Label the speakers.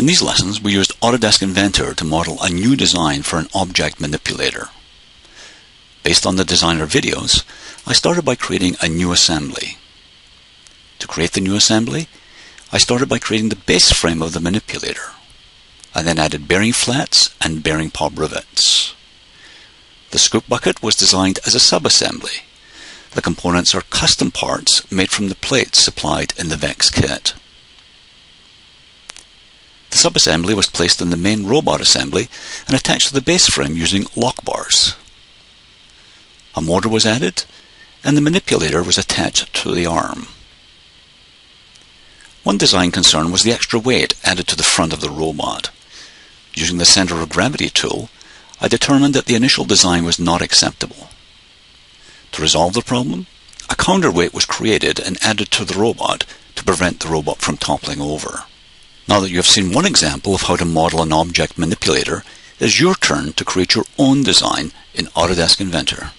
Speaker 1: In these lessons, we used Autodesk Inventor to model a new design for an object manipulator. Based on the designer videos, I started by creating a new assembly. To create the new assembly, I started by creating the base frame of the manipulator. I then added bearing flats and bearing pop rivets. The scoop bucket was designed as a sub-assembly. The components are custom parts made from the plates supplied in the VEX kit. The sub-assembly was placed in the main robot assembly and attached to the base frame using lock bars. A motor was added and the manipulator was attached to the arm. One design concern was the extra weight added to the front of the robot. Using the center of gravity tool, I determined that the initial design was not acceptable. To resolve the problem, a counterweight was created and added to the robot to prevent the robot from toppling over. Now that you have seen one example of how to model an object manipulator, it is your turn to create your own design in Autodesk Inventor.